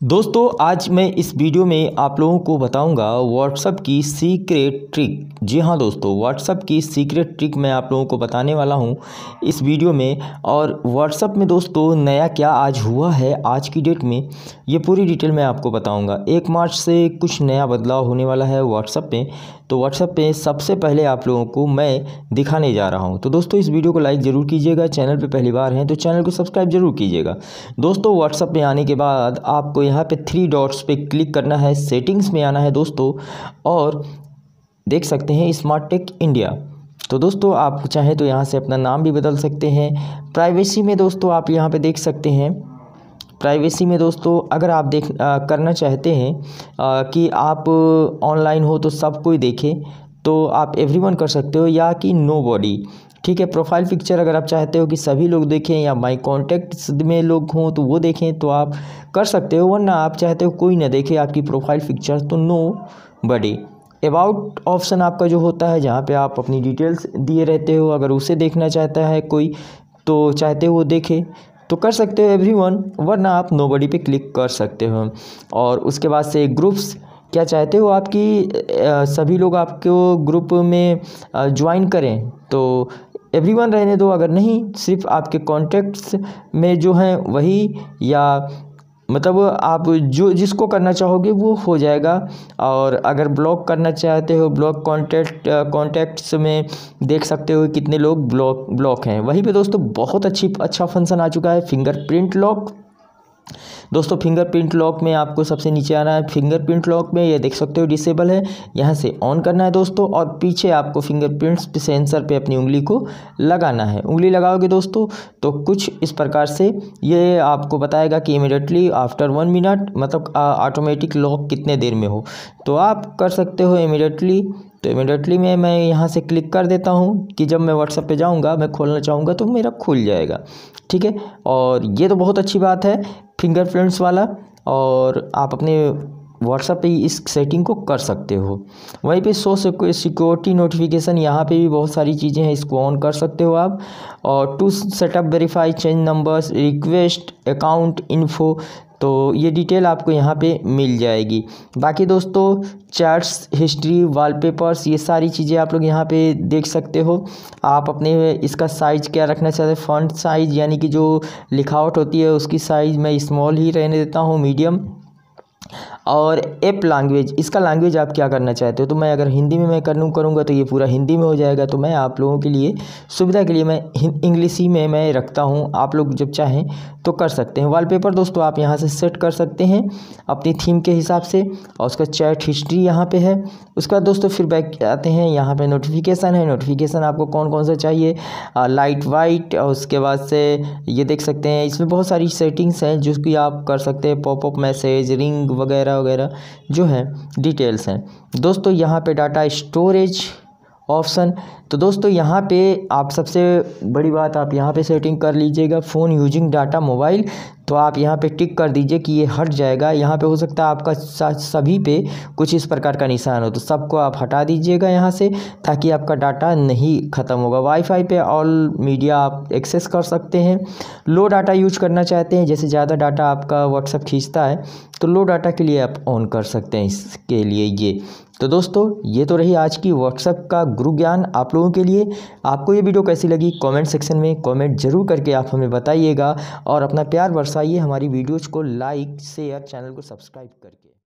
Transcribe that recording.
दोस्तों, आज मैं इस वीडियो में आप लोगों को बताऊँगा व्हाट्सअप की सीक्रेट ट्रिक जी हाँ दोस्तों व्हाट्सअप की सीक्रेट ट्रिक मैं आप लोगों को बताने वाला हूँ इस वीडियो में। और व्हाट्सअप में दोस्तों, नया क्या आज हुआ है आज की डेट में, ये पूरी डिटेल मैं आपको बताऊँगा। एक मार्च से कुछ नया बदलाव होने वाला है व्हाट्सअप में। तो व्हाट्सअप पे सबसे पहले आप लोगों को मैं दिखाने जा रहा हूँ। तो दोस्तों, इस वीडियो को लाइक ज़रूर कीजिएगा, चैनल पे पहली बार हैं तो चैनल को सब्सक्राइब ज़रूर कीजिएगा। दोस्तों व्हाट्सअप में आने के बाद आपको यहाँ पे थ्री डॉट्स पे क्लिक करना है सेटिंग्स में आना है दोस्तों, और देख सकते हैं स्मार्ट टेक इंडिया तो दोस्तों, आप चाहें तो यहाँ से अपना नाम भी बदल सकते हैं। प्राइवेसी में दोस्तों, आप यहाँ पर देख सकते हैं। प्राइवेसी में दोस्तों, अगर आप देख करना चाहते हैं कि आप ऑनलाइन हो तो सब कोई देखे तो आप एवरीवन कर सकते हो या कि नो बॉडी ठीक है प्रोफ़ाइल पिक्चर अगर आप चाहते हो कि सभी लोग देखें या माई कॉन्टैक्ट्स में लोग हों तो वो देखें तो आप कर सकते हो, वरना आप चाहते हो कोई ना देखे आपकी प्रोफ़ाइल पिक्चर तो नो बडी अबाउट ऑप्शन आपका जो होता है, जहाँ पे आप अपनी डिटेल्स दिए रहते हो, अगर उसे देखना चाहता है कोई तो चाहते हो वो देखे। तो कर सकते हो एवरी वन वरना आप नो बडी पे क्लिक कर सकते हो। और उसके बाद से ग्रुप्स क्या चाहते हो आपकी सभी लोग आपको ग्रुप में ज्वाइन करें? तो एवरीवन रहने दो, अगर नहीं, सिर्फ़ आपके कॉन्टैक्ट्स में जो हैं, वही, या मतलब आप जो जिसको करना चाहोगे वो हो जाएगा। और अगर ब्लॉक करना चाहते हो, ब्लॉक कॉन्टैक्ट, कॉन्टैक्ट्स में देख सकते हो कितने लोग ब्लॉक ब्लॉक हैं। वहीं पे दोस्तों, बहुत अच्छी अच्छा फ़ंक्शन आ चुका है। Fingerprint lock. दोस्तों फिंगरप्रिंट लॉक में आपको सबसे नीचे आना है। फिंगरप्रिंट लॉक में ये देख सकते हो डिसेबल है। यहाँ से ऑन करना है दोस्तों और पीछे आपको फिंगरप्रिंट सेंसर पे अपनी उंगली को लगाना है। उंगली लगाओगे दोस्तों तो कुछ इस प्रकार से ये आपको बताएगा कि इमिडिएटली आफ्टर वन मिनट मतलब ऑटोमेटिक लॉक कितने देर में हो। तो आप कर सकते हो इमिडिएटली तो इमिडिएटली में, मैं यहाँ से क्लिक कर देता हूँ कि जब मैं व्हाट्सअप पे जाऊँगा, मैं खोलना चाहूँगा तो मेरा खुल जाएगा। ठीक है? और ये तो बहुत अच्छी बात है फिंगरप्रिंट्स वाला, और आप अपने व्हाट्सअप पे इस सेटिंग को कर सकते हो। वहीं पे सो सिक्योरिटी नोटिफिकेशन यहाँ पे भी बहुत सारी चीज़ें हैं, इसको ऑन कर सकते हो आप। और two setup verify change numbers request account info तो ये डिटेल आपको यहाँ पे मिल जाएगी। बाकी दोस्तों चार्ट्स हिस्ट्री वॉलपेपर्स ये सारी चीज़ें आप लोग यहाँ पे देख सकते हो। आप अपने इसका साइज़ क्या रखना चाहते हैं? फॉन्ट साइज़ यानी कि जो लिखावट होती है, उसकी साइज़ मैं स्मॉल ही रहने देता हूँ मीडियम और एप लैंग्वेज इसका लैंग्वेज आप क्या करना चाहते हो? तो मैं अगर हिंदी में मैं करूँ करूँगा तो ये पूरा हिंदी में हो जाएगा। तो मैं आप लोगों के लिए, सुविधा के लिए मैं इंग्लिश ही में मैं रखता हूँ। आप लोग जब चाहें तो कर सकते हैं। वॉलपेपर दोस्तों, आप यहाँ से सेट कर सकते हैं अपनी थीम के हिसाब से और उसका चैट हिस्ट्री यहाँ पे है। उसके बाद दोस्तों, फिर बैक आते हैं। यहाँ पे नोटिफिकेशन है। नोटिफिकेशन आपको कौन कौन सा चाहिए? लाइट वाइट और उसके बाद से ये देख सकते हैं। इसमें बहुत सारी सेटिंग्स हैं जिसकी आप कर सकते हैं। पॉपअप मैसेज रिंग वगैरह वगैरह जो है डिटेल्स हैं। दोस्तों यहाँ पे डाटा स्टोरेज ऑप्शन। तो दोस्तों, यहाँ पे आप सबसे बड़ी बात, आप यहाँ पे सेटिंग कर लीजिएगा फ़ोन यूजिंग डाटा मोबाइल तो आप यहाँ पे टिक कर दीजिए कि ये हट जाएगा। यहाँ पे हो सकता है आपका सभी पे कुछ इस प्रकार का निशान हो। तो सबको आप हटा दीजिएगा यहाँ से, ताकि आपका डाटा नहीं ख़त्म होगा। वाईफाई पे ऑल मीडिया आप एक्सेस कर सकते हैं। लो डाटा यूज़ करना चाहते हैं, जैसे ज़्यादा डाटा आपका व्हाट्सअप खींचता है तो लो डाटा के लिए आप ऑन कर सकते हैं इसके लिए ये। तो दोस्तों, ये तो रही आज की व्हाट्सअप का गुरु ज्ञान आप लोगों के लिए। आपको ये वीडियो कैसी लगी? कमेंट सेक्शन में कमेंट ज़रूर करके आप हमें बताइएगा। और अपना प्यार बरसाइए हमारी वीडियोज़ को लाइक शेयर चैनल को सब्सक्राइब करके।